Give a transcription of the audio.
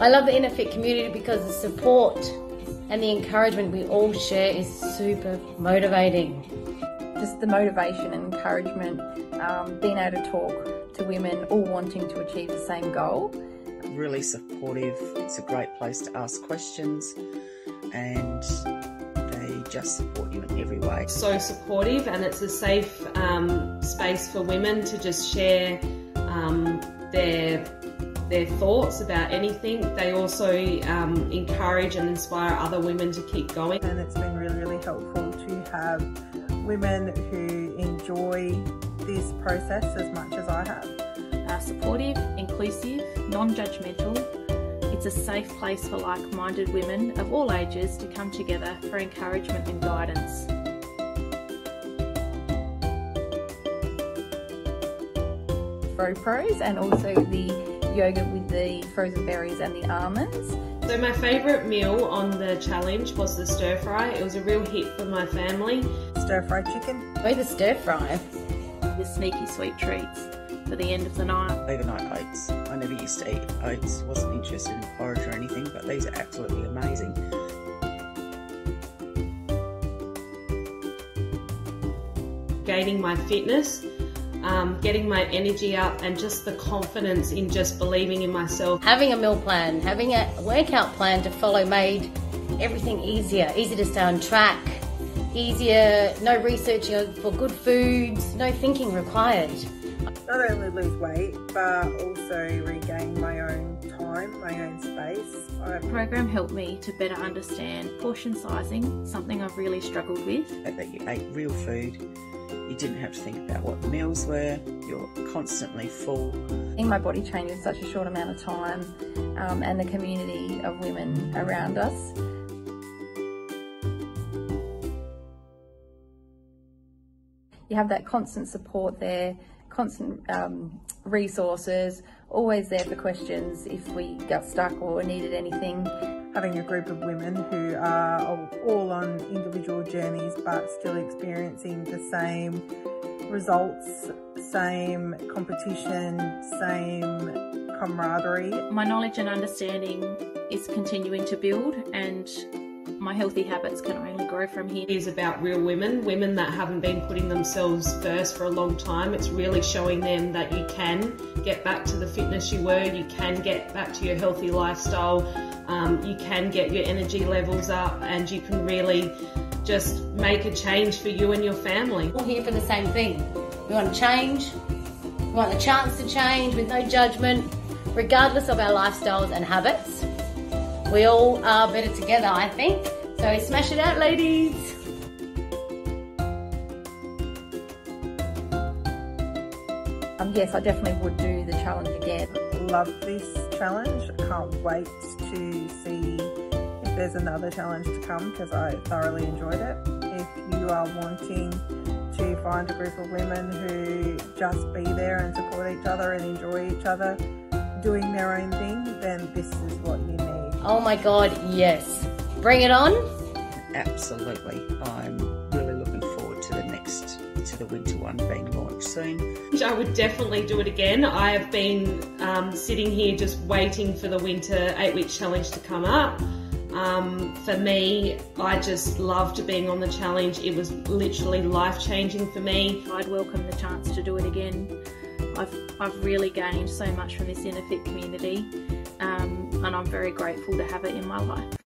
I love the Innerfit community because the support and the encouragement we all share is super motivating. Just the motivation and encouragement, um, being able to talk to women all wanting to achieve the same goal. Really supportive. It's a great place to ask questions and they just support you in every way. So supportive and it's a safe um, space for women to just share um, their their thoughts about anything. They also um, encourage and inspire other women to keep going. And it's been really, really helpful to have women who enjoy this process as much as I have. Uh, supportive, inclusive, non-judgmental. It's a safe place for like-minded women of all ages to come together for encouragement and guidance. Throw pros and also the yogurt with the frozen berries and the almonds. So my favourite meal on the challenge was the stir fry. It was a real hit for my family. Stir fry chicken. Why the stir fry? The sneaky sweet treats for the end of the night. Overnight oats. I never used to eat oats, wasn't interested in porridge or anything, but these are absolutely amazing. Gaining my fitness um, getting my energy up and just the confidence in just believing in myself. Having a meal plan, having a workout plan to follow made everything easier, easy to stay on track, easier, no researching for good foods, no thinking required. Not only lose weight, but also regain my own time, my own space. The program helped me to better understand portion sizing, something I've really struggled with. That you ate real food you didn't have to think about what the meals were. You're constantly full. In my body changed in such a short amount of time um, and the community of women around us. You have that constant support there, constant um, resources, always there for questions if we got stuck or needed anything having a group of women who are all on individual journeys but still experiencing the same results, same competition, same camaraderie. My knowledge and understanding is continuing to build and my healthy habits can only grow from here. It is about real women, women that haven't been putting themselves first for a long time. It's really showing them that you can get back to the fitness you were, you can get back to your healthy lifestyle, um, you can get your energy levels up, and you can really just make a change for you and your family. We're here for the same thing. We want to change, we want the chance to change with no judgment, regardless of our lifestyles and habits. We all are better together, I think. So smash it out, ladies. Um, yes, I definitely would do the challenge again. Love this challenge. I can't wait to see if there's another challenge to come because I thoroughly enjoyed it. If you are wanting to find a group of women who just be there and support each other and enjoy each other doing their own thing, then this is what you need. Oh my God, yes. Bring it on. Absolutely. I'm really looking forward to the next, to the winter one being launched soon. I would definitely do it again. I have been um, sitting here just waiting for the winter eight week challenge to come up. Um, for me, I just loved being on the challenge. It was literally life changing for me. I'd welcome the chance to do it again. I've, I've really gained so much from this Innerfit community um, and I'm very grateful to have it in my life.